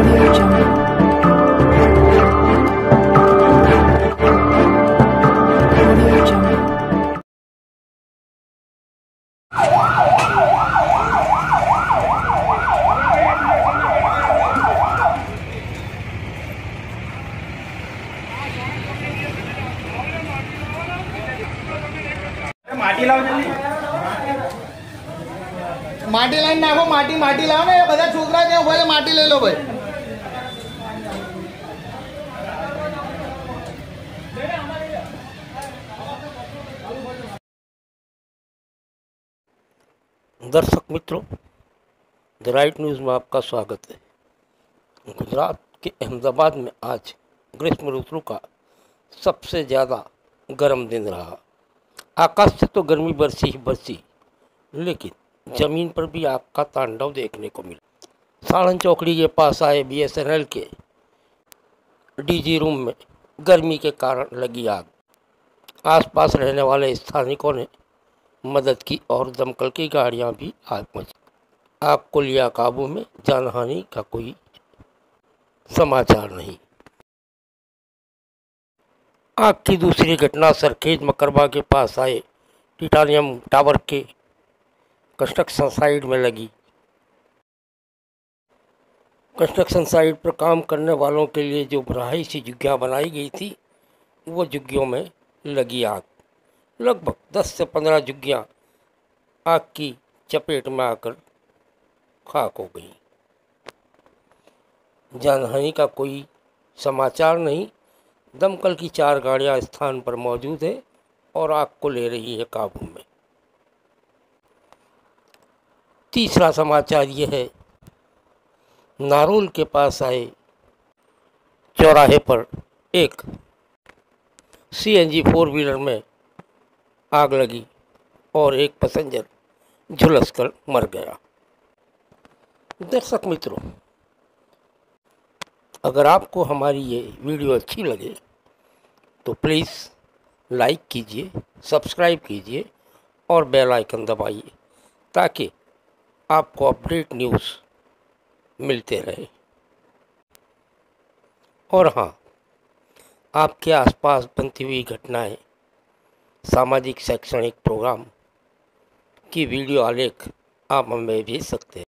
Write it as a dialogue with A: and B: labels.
A: Audio Jungle. Audio Jungle.
B: માટી લાવ જલ્દી
C: માટી લાઈન નાખો માટી માટી લાવો ને એ બધા છોકરા ત્યાં ઉભા છે માટી લઈ લો ભાઈ
D: दर्शक मित्रों द राइट न्यूज़ में आपका स्वागत है। गुजरात के अहमदाबाद में आज ग्रीष्म ऋतु का सबसे ज़्यादा गर्म दिन रहा। आकाश से तो गर्मी बरसी ही बरसी लेकिन ज़मीन पर भी आपका तांडव देखने को मिला। साड़न चौकड़ी के पास आए बीएसएनएल के डीजी रूम में गर्मी के कारण लगी आग। आसपास रहने वाले स्थानिकों ने मदद की और दमकल की गाड़ियाँ भी आग पहुँची आग को लिया काबू में जानहानि का कोई समाचार नहीं। आग की दूसरी घटना सरखेज मकरबा के पास आए। टिटानियम टावर के कंस्ट्रक्शन साइट में लगी। कंस्ट्रक्शन साइट पर काम करने वालों के लिए जो रहायशी झुग्गियाँ बनाई गई थी, वो झुग्गियों में लगी आग। लगभग 10 से 15 झुग्गियाँ आग की चपेट में आकर खाक हो गई। जानहानि का कोई समाचार नहीं, दमकल की चार गाड़ियाँ स्थान पर मौजूद है और आग को ले रही है काबू में। तीसरा समाचार ये है, नारोल के पास आए चौराहे पर एक सीएनजी फोर व्हीलर में आग लगी और एक पैसेंजर झुलस कर मर गया। दर्शक मित्रों, अगर आपको हमारी ये वीडियो अच्छी लगे तो प्लीज़ लाइक कीजिए, सब्सक्राइब कीजिए और बेल आइकन दबाइए, ताकि आपको अपडेट न्यूज़ मिलते रहे। और हाँ आपके आसपास बनती हुई घटनाएँ सामाजिक शैक्षणिक प्रोग्राम की वीडियो आलेख आप हमें भेज सकते हैं।